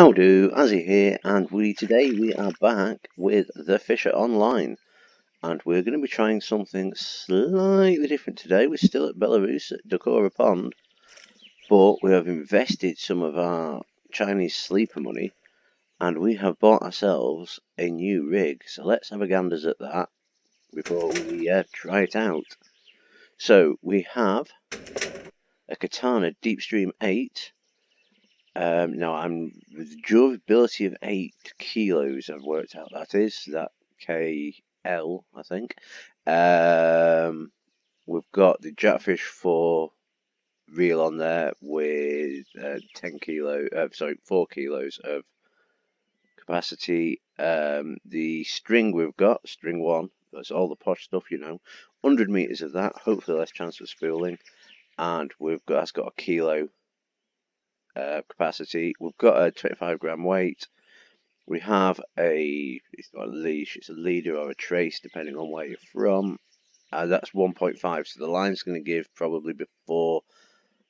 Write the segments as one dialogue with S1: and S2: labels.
S1: How do, Azzy here, and we today we are back with the Fisher Online, and we're going to be trying something slightly different today. We're still at Belarus at Dukora Pond, but we have invested some of our Chinese sleeper money, and we have bought ourselves a new rig. So let's have a ganders at that before we uh, try it out. So we have a Katana Deepstream 8 um, now I'm with durability of eight kilos. I've worked out that is that KL I think. Um, we've got the Jetfish four reel on there with uh, ten kilo. Uh, sorry, four kilos of capacity. Um, the string we've got string one. That's all the posh stuff, you know. Hundred meters of that. Hopefully less chance of spooling. And we've got that's got a kilo uh, capacity. We've got a 25 gram weight. We have a, it's not a leash, it's a leader or a trace depending on where you're from. Uh, that's 1.5, so the line's going to give probably before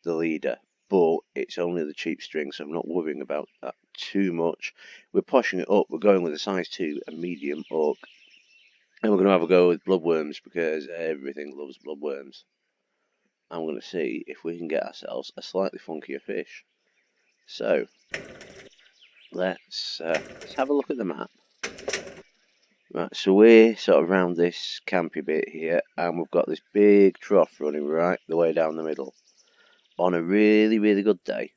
S1: the leader, but it's only the cheap string, so I'm not worrying about that too much. We're pushing it up, we're going with a size 2, a medium hook, and we're going to have a go with bloodworms because everything loves bloodworms. I'm going to see if we can get ourselves a slightly funkier fish. So, let's, uh, let's have a look at the map. Right, so we're sort of around this campy bit here, and we've got this big trough running right the way down the middle. On a really, really good day,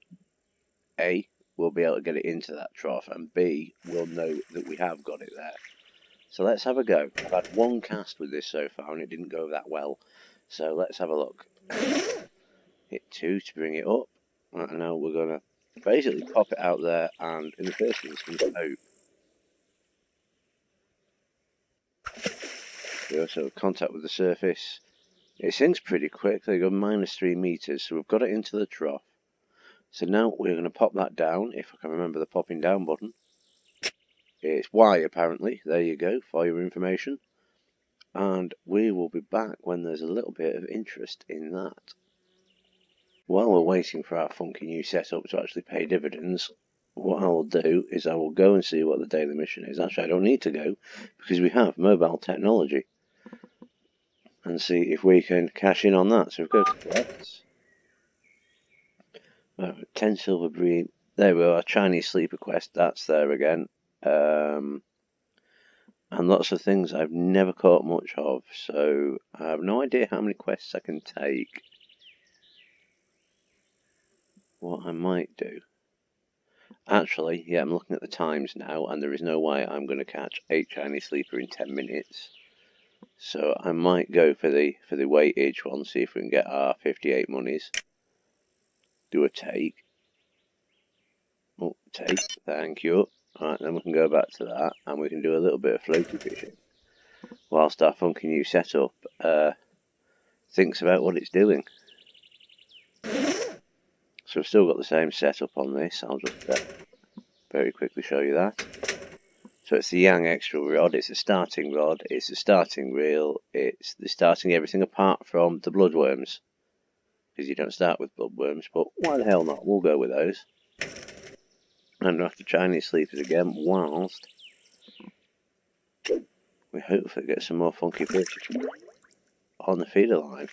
S1: A, we'll be able to get it into that trough, and B, we'll know that we have got it there. So let's have a go. I've had one cast with this so far, and it didn't go that well. So let's have a look. Hit two to bring it up. Right, now we're going to basically pop it out there and in the first instance hope. We also have contact with the surface. It sinks pretty quickly, go minus three meters, so we've got it into the trough. So now we're going to pop that down, if I can remember the popping down button. It's Y apparently, there you go, for your information. And we will be back when there's a little bit of interest in that. While we're waiting for our funky new setup to actually pay dividends, what I will do is I will go and see what the daily mission is. Actually, I don't need to go because we have mobile technology and see if we can cash in on that. So we go to quests. Uh, 10 silver bream. There we are, Chinese sleeper quest. That's there again. Um, and lots of things I've never caught much of. So I have no idea how many quests I can take what I might do. Actually, yeah, I'm looking at the times now, and there is no way I'm going to catch eight Chinese sleeper in ten minutes. So I might go for the for the weightage one, see if we can get our 58 monies. Do a take. Oh, take, thank you. Alright, then we can go back to that, and we can do a little bit of floaty fishing. Whilst our funky new setup uh, thinks about what it's doing. So I've still got the same setup on this. I'll just uh, very quickly show you that. So it's the Yang Extra rod, it's a starting rod, it's a starting reel, it's the starting everything apart from the bloodworms. Because you don't start with bloodworms, but why the hell not? We'll go with those. And after Chinese sleepers again, whilst we hopefully get some more funky fish on the feeder line.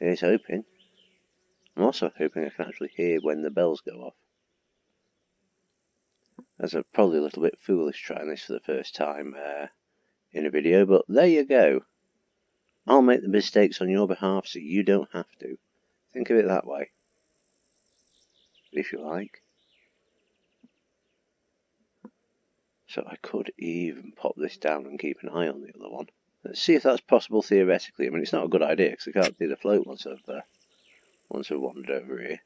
S1: Here's hoping. I'm also hoping I can actually hear when the bells go off. As I'm probably a little bit foolish trying this for the first time uh, in a video, but there you go. I'll make the mistakes on your behalf so you don't have to. Think of it that way. If you like. So I could even pop this down and keep an eye on the other one. Let's see if that's possible theoretically. I mean, it's not a good idea because I can't see the float once I've uh, once we wandered over here.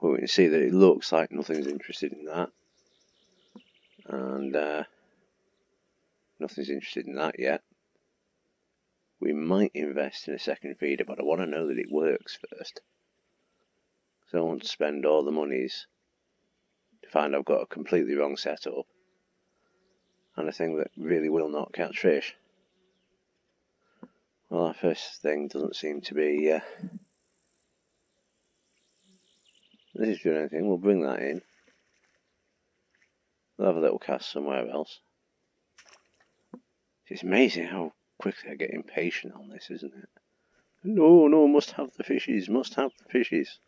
S1: Well, we can see that it looks like nothing's interested in that. And uh, nothing's interested in that yet. We might invest in a second feeder, but I want to know that it works first. So I want to spend all the monies to find I've got a completely wrong setup. And a thing that really will not catch fish. Well, our first thing doesn't seem to be uh, This is doing anything, we'll bring that in. We'll have a little cast somewhere else. It's amazing how quickly I get impatient on this, isn't it? No, no, must have the fishes, must have the fishes.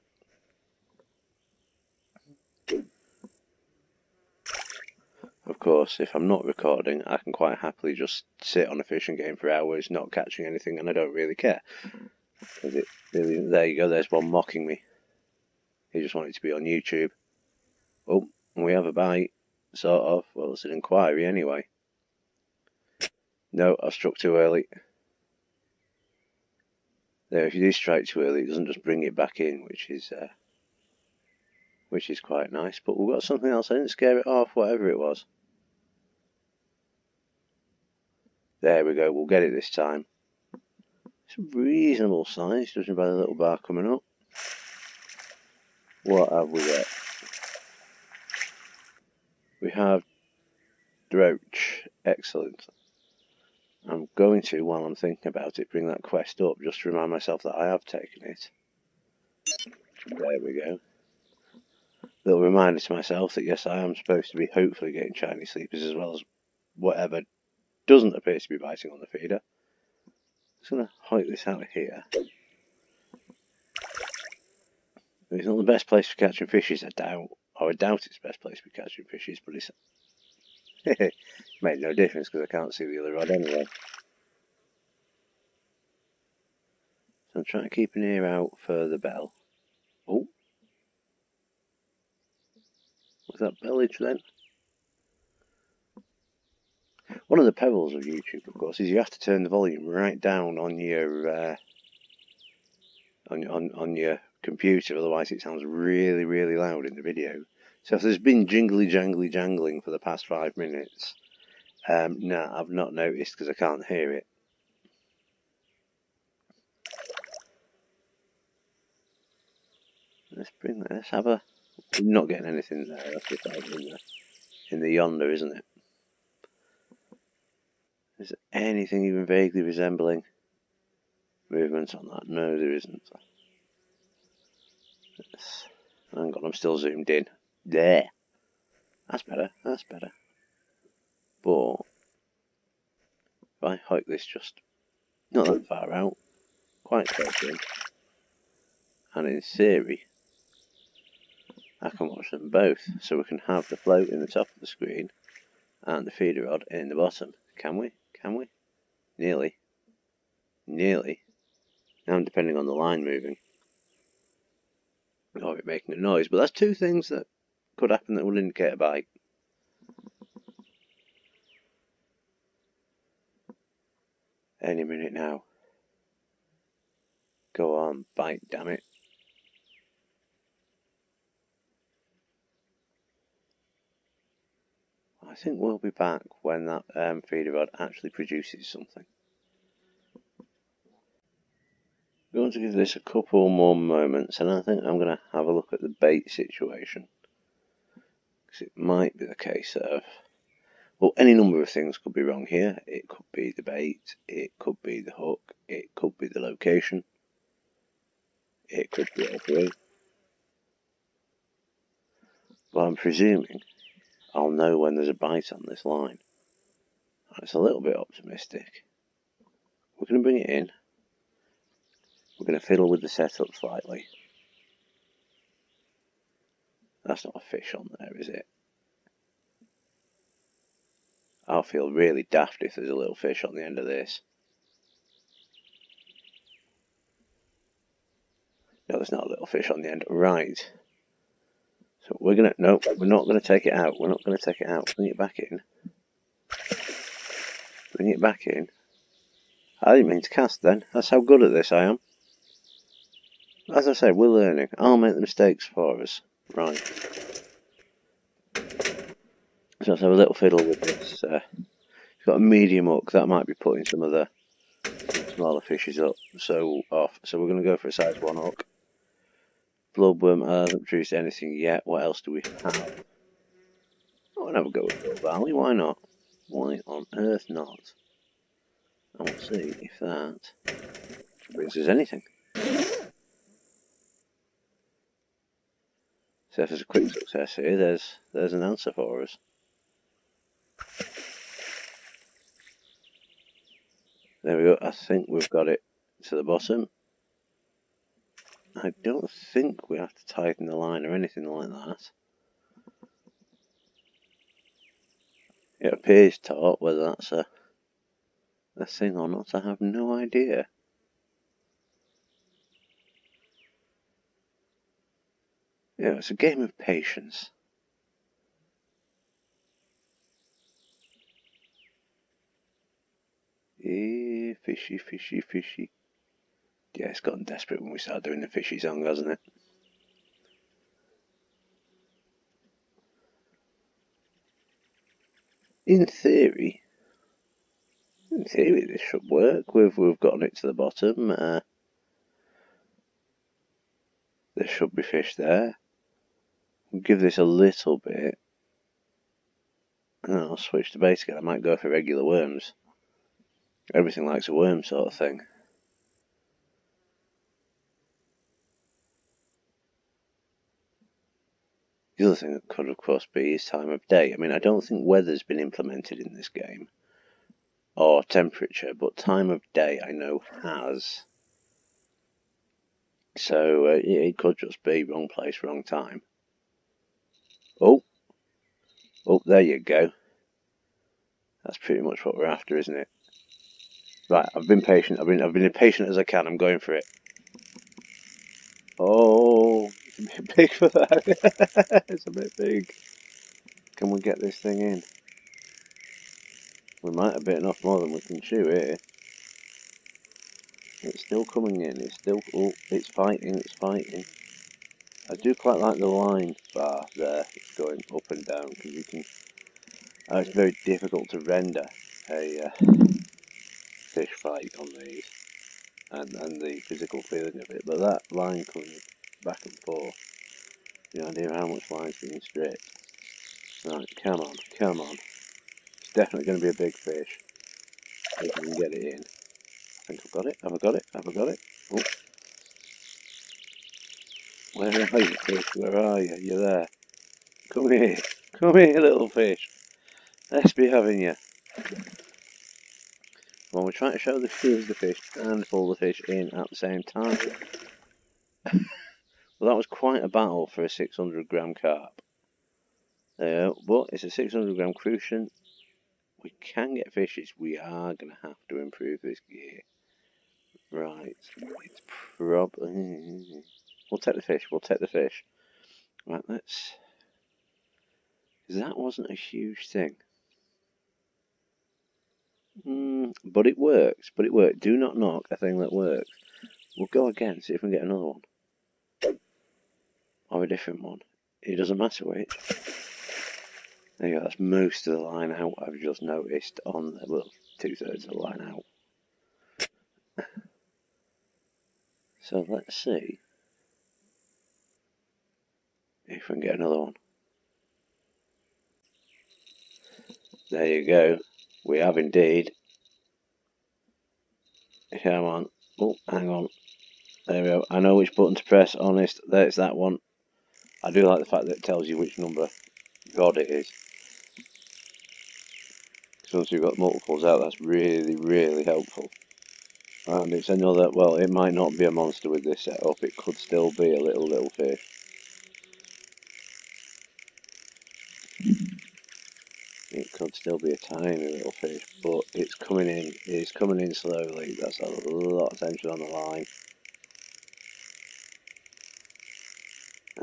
S1: Of course, if I'm not recording, I can quite happily just sit on a fishing game for hours, not catching anything, and I don't really care. It really, there you go, there's one mocking me. He just wanted to be on YouTube. Oh, we have a bite, sort of. Well, it's an inquiry anyway. No, I've struck too early. There, if you do strike too early, it doesn't just bring it back in, which is uh, which is quite nice. But we've got something else. I didn't scare it off, whatever it was. There we go. We'll get it this time. It's a reasonable size, judging by the little bar coming up. What have we got? We have Droach. Excellent. I'm going to, while I'm thinking about it, bring that quest up just to remind myself that I have taken it. There we go. Little reminder to myself that yes, I am supposed to be hopefully getting Chinese sleepers as well as whatever doesn't appear to be biting on the feeder. Just going to hike this out of here. It's not the best place for catching fishes, I doubt. Or I doubt it's the best place for catching fishes, but it's made no difference because I can't see the other rod anyway. So I'm trying to keep an ear out for the bell. Oh. Was that bellage then? One of the perils of YouTube, of course, is you have to turn the volume right down on your uh, on on on your computer, otherwise it sounds really, really loud in the video. So if there's been jingly, jangly, jangling for the past five minutes, um, no, I've not noticed because I can't hear it. Let's bring that. Let's have a. We're not getting anything there. That's in the in the yonder, isn't it? Is there anything even vaguely resembling movement on that? No, there isn't. Hang on, I'm still zoomed in. There. That's better, that's better. But, if I hike this just not that far out, quite close in, and in theory, I can watch them both, so we can have the float in the top of the screen and the feeder rod in the bottom. Can we? Can we? Nearly. Nearly. Now I'm depending on the line moving or it making a noise. But that's two things that could happen that will indicate a bite. Any minute now. Go on, bite, damn it. I think we'll be back when that um, feeder rod actually produces something. I'm going to give this a couple more moments and I think I'm going to have a look at the bait situation. Because it might be the case of, well, any number of things could be wrong here. It could be the bait, it could be the hook, it could be the location, it could be all three. But I'm presuming I'll know when there's a bite on this line. It's a little bit optimistic. We're going to bring it in. We're going to fiddle with the setup slightly. That's not a fish on there, is it? I'll feel really daft if there's a little fish on the end of this. No, there's not a little fish on the end. Right. So we're to... No, we're not to take it out. We're not to take it out. Bring it back in. Bring it back in. I didn't mean to cast then. That's how good at this I am. As I said, we're learning. I'll make the mistakes for us. Right. So let's have a little fiddle with this. Uh, it's got a medium hook. That might be putting some of the smaller fishes up. So off. So we're going to go for a size 1 hook. Bloodworm hasn't produced anything yet. What else do we have? I'll a go with pearl barley. Why not? Why on earth not? And we'll see if that brings us anything. So if there's a quick success here, there's there's an answer for us. There we go. I think we've got it to the bottom. I don't think we have to tighten the line or anything like that. It appears taut, whether that's a, a thing or not, I have no idea. Yeah, it's a game of patience. Fishy, fishy, fishy. Yeah, it's gotten desperate when we started doing the fishy song, hasn't it? In theory, in theory this should work. We've, we've gotten it to the bottom. Uh, there should be fish there. We'll give this a little bit. And then I'll switch to bait again. I might go for regular worms. Everything likes a worm sort of thing. The other thing that could, of course, be is time of day. I mean, I don't think weather's been implemented in this game, or temperature, but time of day I know has. So uh, it could just be wrong place, wrong time. Oh, oh, there you go. That's pretty much what we're after, isn't it? Right, I've been patient. I've been I've been as patient as I can. I'm going for it. Oh, it's a bit big for that. it's a bit big. Can we get this thing in? We might have bitten off more than we can chew here. It's still coming in. It's still. Oh, it's fighting. It's fighting. I do quite like the line bar there. It's going up and down because you can. Oh, it's very difficult to render a uh, fish fight on these and, and the physical feeling of it. But that line coming back and forth, the idea of how much line's being stripped. Right, come on, come on. It's definitely going to be a big fish. If we can get it in. I think I've got it. Have I got it? Have I got it? Oh. Where are you, fish? Where are you? You're there. Come here. Come here, little fish. Let's be having you. Well, we're trying to show the feel the fish and pull the fish in at the same time. well, that was quite a battle for a 600 gram carp. Uh, but it's a 600 gram crucian. We can get fishes. We are going to have to improve this gear. Right. It's probably... We'll take the fish. We'll take the fish. Right, let's... That wasn't a huge thing. Mm, but it works. But it worked. Do not knock a thing that works. We'll go again, see if we can get another one. Or a different one. It doesn't matter which. There you go, that's most of the line out I've just noticed on the, well, two thirds of the line out. So let's see if we can get another one. There you go. We have indeed. Come on. Oh, hang on. There we go. I know which button to press. Honest, there's that one. I do like the fact that it tells you which number God it is. So once you've got multiples out, that's really, really helpful. And it's another, well, it might not be a monster with this setup. It could still be a little, little fish. It could still be a tiny little fish, but it's coming in. It's coming in slowly. That's a lot of tension on the line.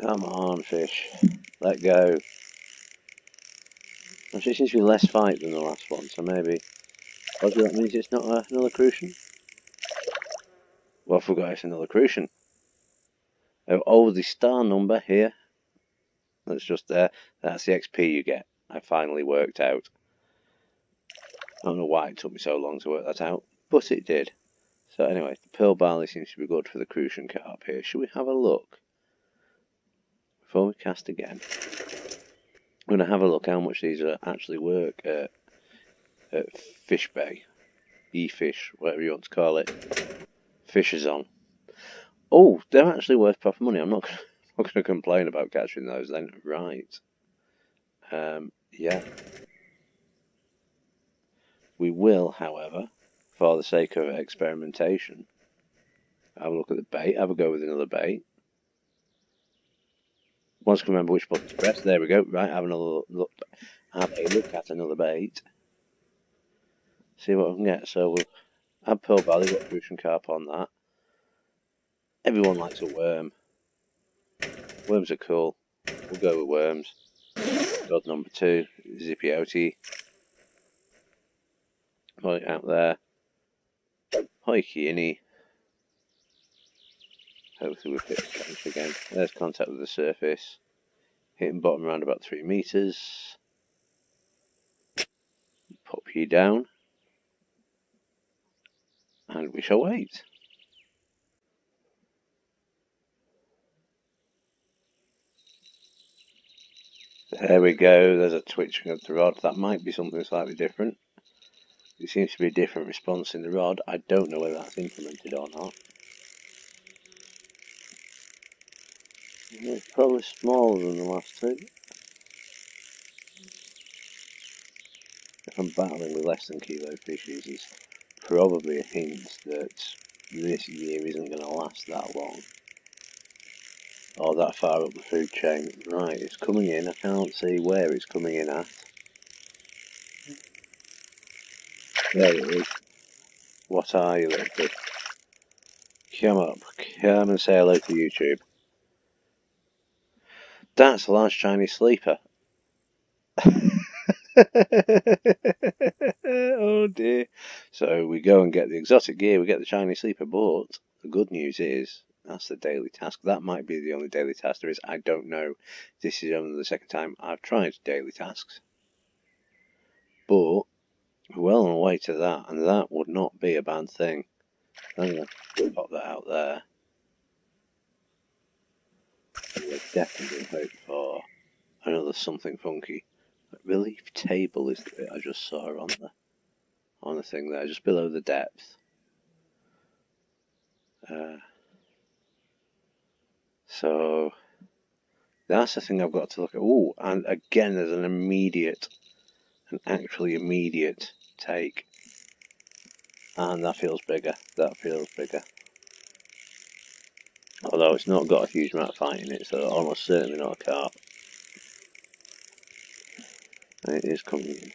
S1: Come on, fish. Let go. Actually, it seems to be less fight than the last one, so maybe... Oh, that means it's not uh, another crucian? Well, I forgot it's another crucian. Oh, the star number here. That's just there. That's the XP you get. I finally worked out. I don't know why it took me so long to work that out, but it did. So anyway, the pearl barley seems to be good for the crucian carp here. Should we have a look? Before we cast again. I'm going to have a look how much these actually work at, at Fish Bay. E-Fish, whatever you want to call it. Fishers on. Oh, they're actually worth proper money. I'm not not going to complain about catching those then. Right. Um, yeah. We will, however, for the sake of experimentation, have a look at the bait, have a go with another bait. Once can remember which button to press, there we go. Right, have another look, have a look at another bait. See what we can get. So we'll add Pearl Barley, got Crucian Carp on that. Everyone likes a worm. Worms are cool. We'll go with worms. God number two, Zippy Outie. Right out there. Hikey Innie. Hopefully we've hit the again. There's contact with the surface. Hitting bottom around about 3 metres. Pop you down. And we shall wait. There we go, there's a twitching of the rod. That might be something slightly different. It seems to be a different response in the rod. I don't know whether that's implemented or not. It's probably smaller than the last two. If I'm battling with less than kilo fishes, it's probably a hint that this year isn't going to last that long. Or that far up the food chain. Right, it's coming in. I can't see where it's coming in at. There it is. What are you, little Come up. Come and say hello to YouTube. That's a large Chinese sleeper. oh dear. So we go and get the exotic gear, we get the Chinese sleeper, but the good news is that's the daily task. That might be the only daily task there is. I don't know. This is only the second time I've tried daily tasks. But well on the way to that, and that would not be a bad thing. I'm going to pop that out there. We're definitely hope for another something funky. Relief table is the bit I just saw on the on the thing there, just below the depth. Uh, so that's the thing I've got to look at. Oh, and again, there's an immediate an actually immediate take. And that feels bigger. That feels bigger. Although it's not got a huge amount of fight in it, so almost certainly not a carp. And it is coming in.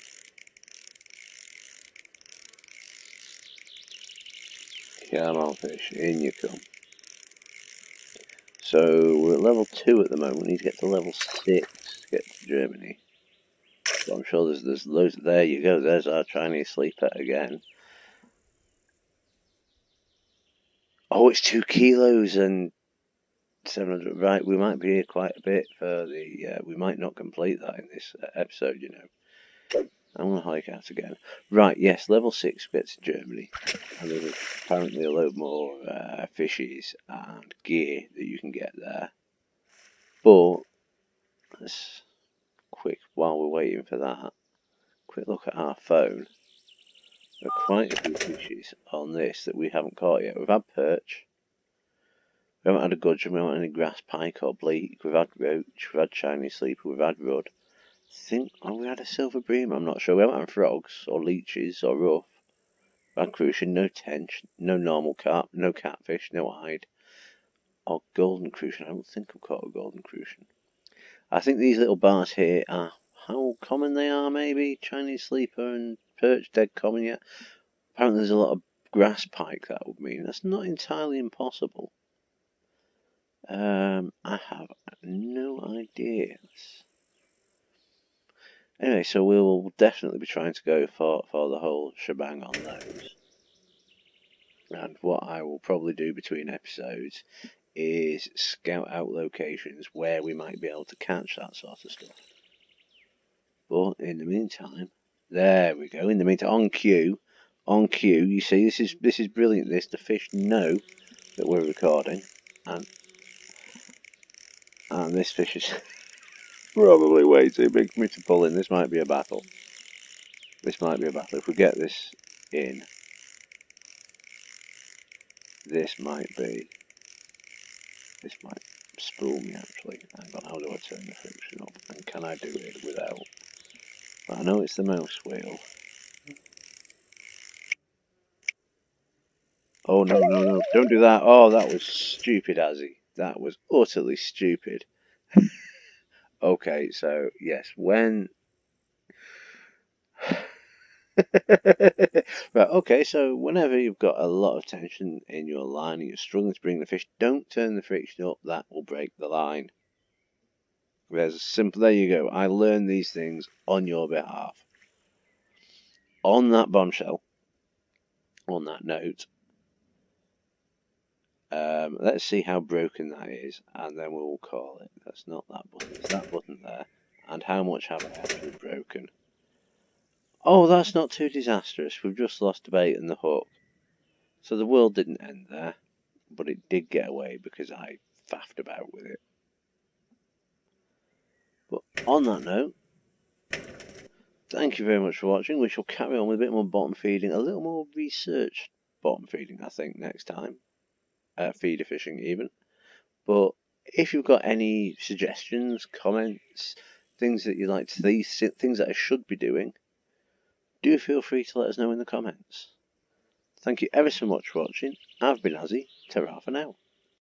S1: Fish, in you come. So we're at level 2 at the moment, we need to get to level 6 to get to Germany. But I'm sure there's, there's loads. There you go. There's our Chinese sleeper again. Oh, it's two kilos and 700. Right, we might be here quite a bit for the. Uh, we might not complete that in this uh, episode, you know. I'm going to hike out again. Right, yes, level 6 gets to Germany. And there's apparently a load more uh, fishes and gear that you can get there. But, let's quick, while we're waiting for that, quick look at our phone. There are quite a few fishes on this that we haven't caught yet. We've had perch. We haven't had a gudgeon, we haven't had any grass pike or bleak. We've had roach, we've had Chinese sleeper, we've had rudd. I think, oh, we had a silver bream, I'm not sure. We haven't had frogs or leeches or ruffe. We've had crucian, no tench, no normal carp, no catfish, no hide. Or golden crucian. I don't think I've caught a golden crucian. I think these little bars here are how common they are, maybe. Chinese sleeper and perch dead common yet. Apparently there's a lot of grass pike that would mean. That's not entirely impossible. Um, I have no idea. Anyway, so we will definitely be trying to go for, for the whole shebang on those. And what I will probably do between episodes is scout out locations where we might be able to catch that sort of stuff. But in the meantime, there we go. In the meantime, on cue, on cue. You see, this is this is brilliant. This the fish know that we're recording, and and this fish is probably way too big for me to pull in. This might be a battle. This might be a battle. If we get this in, this might be this might spool me actually. Hang on, how do I turn the friction up? And can I do it without? I know it's the mouse wheel. Oh no, no, no, don't do that. Oh, that was stupid, Azzy. That was utterly stupid. okay, so yes, when right, okay, so whenever you've got a lot of tension in your line and you're struggling to bring the fish, don't turn the friction up, that will break the line. There's a simple, there you go, I learned these things on your behalf. On that bombshell, on that note, um, let's see how broken that is, and then we'll call it. That's not that button, it's that button there. And how much have I actually broken? Oh, that's not too disastrous. We've just lost a bait and the hook. So the world didn't end there, but it did get away because I faffed about with it. But on that note, thank you very much for watching. We shall carry on with a bit more bottom feeding, a little more researched bottom feeding, I think, next time. Uh, feeder fishing, even. But if you've got any suggestions, comments, things that you'd like to see, things that I should be doing, do feel free to let us know in the comments. Thank you ever so much for watching. I've been Azzy. Ta for now.